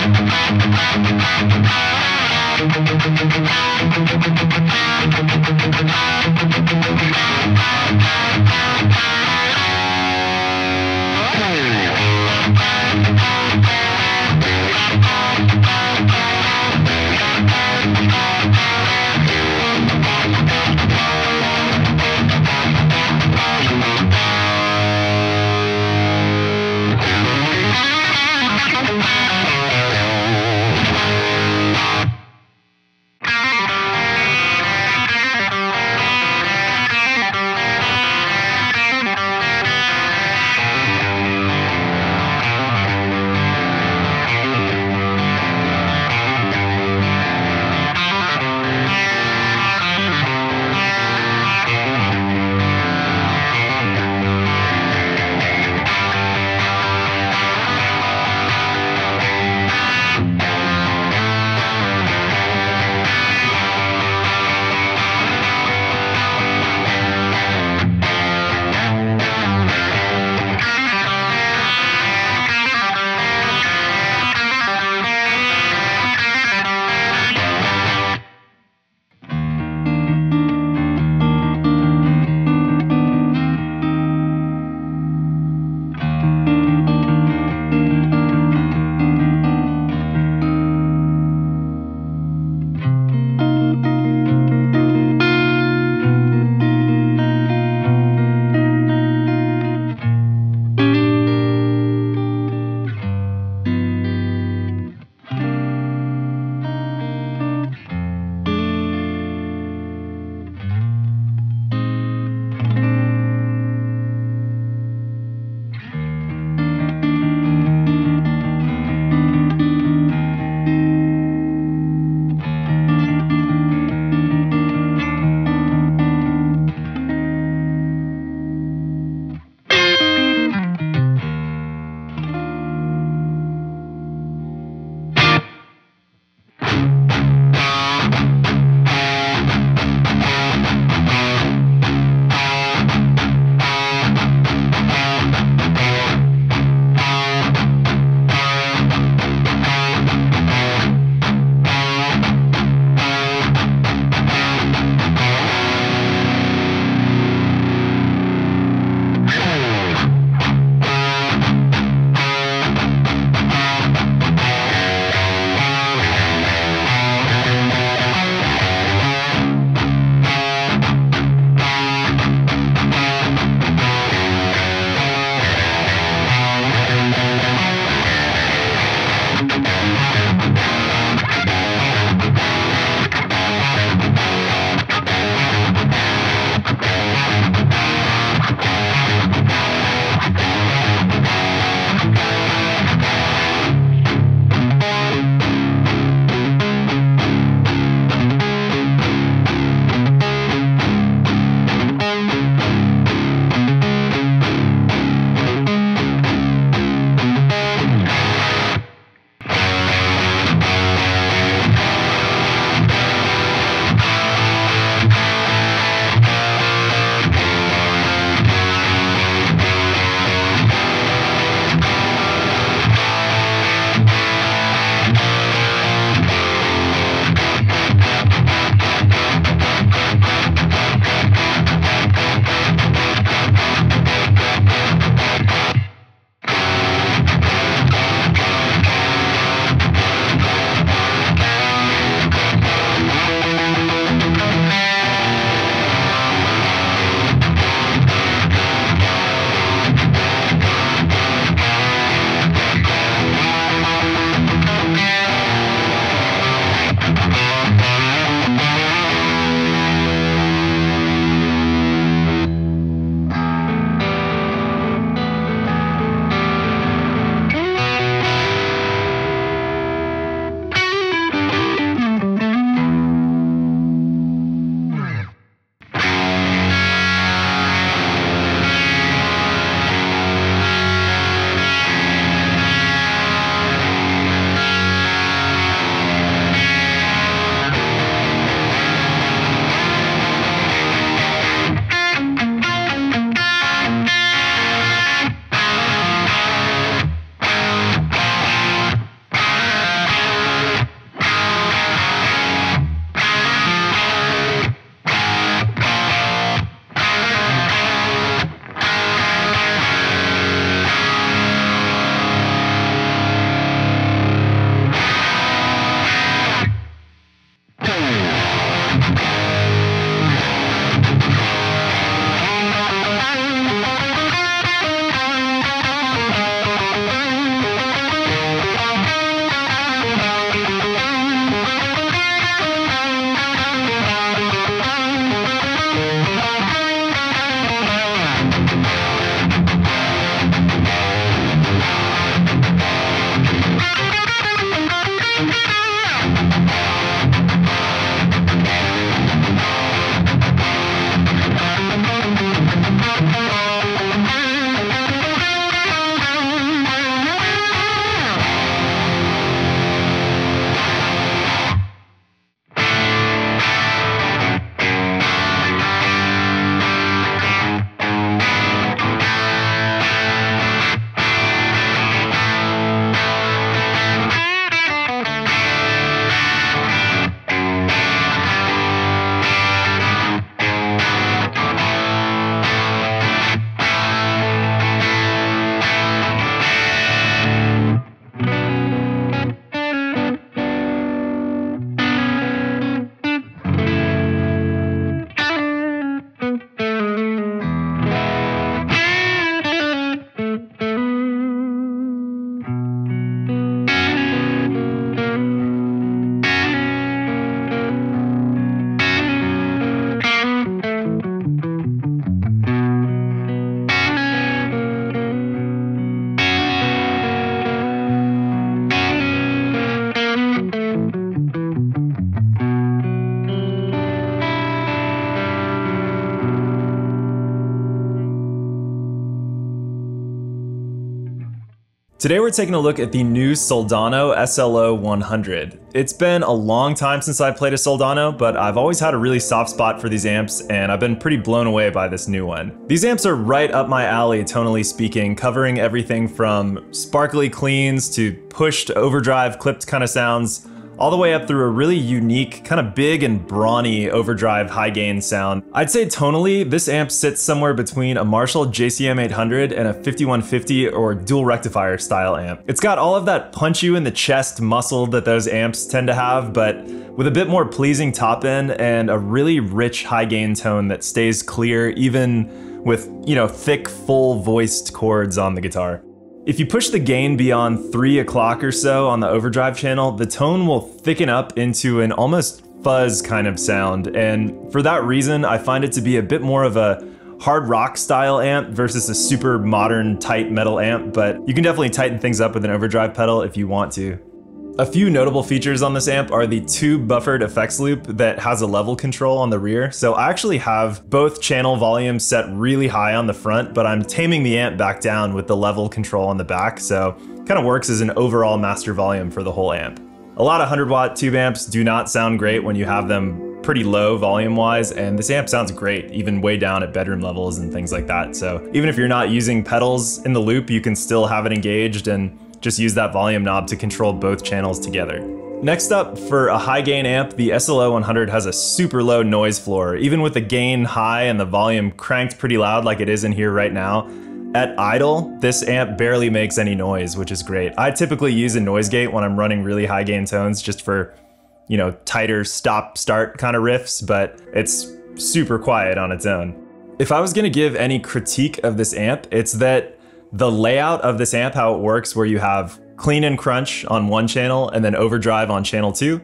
Thank. Today we're taking a look at the new Soldano SLO 100. It's been a long time since I played a Soldano, but I've always had a really soft spot for these amps and I've been pretty blown away by this new one. These amps are right up my alley tonally speaking, covering everything from sparkly cleans to pushed overdrive clipped kind of sounds, all the way up through a really unique, kind of big and brawny overdrive high gain sound. I'd say tonally, this amp sits somewhere between a Marshall JCM 800 and a 5150 or dual rectifier style amp. It's got all of that punch you in the chest muscle that those amps tend to have, but with a bit more pleasing top end and a really rich high gain tone that stays clear even with, you know, thick, full voiced chords on the guitar. If you push the gain beyond 3 o'clock or so on the overdrive channel, the tone will thicken up into an almost fuzz kind of sound, and for that reason, I find it to be a bit more of a hard rock style amp versus a super modern tight metal amp, but you can definitely tighten things up with an overdrive pedal if you want to. A few notable features on this amp are the tube buffered effects loop that has a level control on the rear. So I actually have both channel volumes set really high on the front, but I'm taming the amp back down with the level control on the back. So kind of works as an overall master volume for the whole amp. A lot of 100 watt tube amps do not sound great when you have them pretty low volume wise and this amp sounds great even way down at bedroom levels and things like that so even if you're not using pedals in the loop you can still have it engaged and just use that volume knob to control both channels together. Next up, for a high gain amp, the SLO 100 has a super low noise floor. Even with the gain high and the volume cranked pretty loud like it is in here right now, at idle, this amp barely makes any noise, which is great. I typically use a noise gate when I'm running really high gain tones just for, you know, tighter stop start kind of riffs, but it's super quiet on its own. If I was gonna give any critique of this amp, it's that the layout of this amp, how it works, where you have clean and crunch on one channel and then overdrive on channel two,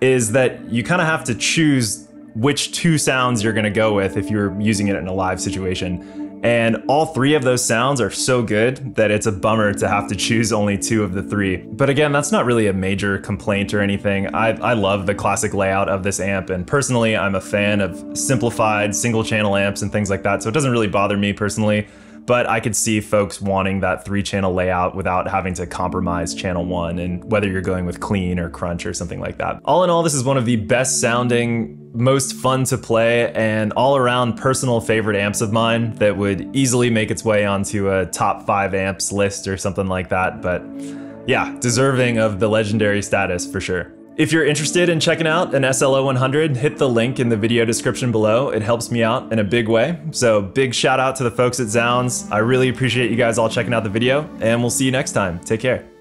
is that you kind of have to choose which two sounds you're going to go with if you're using it in a live situation. And all three of those sounds are so good that it's a bummer to have to choose only two of the three. But again, that's not really a major complaint or anything. I, I love the classic layout of this amp, and personally, I'm a fan of simplified single channel amps and things like that, so it doesn't really bother me personally but I could see folks wanting that three channel layout without having to compromise channel one and whether you're going with clean or crunch or something like that. All in all, this is one of the best sounding, most fun to play, and all around personal favorite amps of mine that would easily make its way onto a top five amps list or something like that. But yeah, deserving of the legendary status for sure. If you're interested in checking out an SLO 100, hit the link in the video description below. It helps me out in a big way. So big shout out to the folks at zZounds. I really appreciate you guys all checking out the video and we'll see you next time. Take care.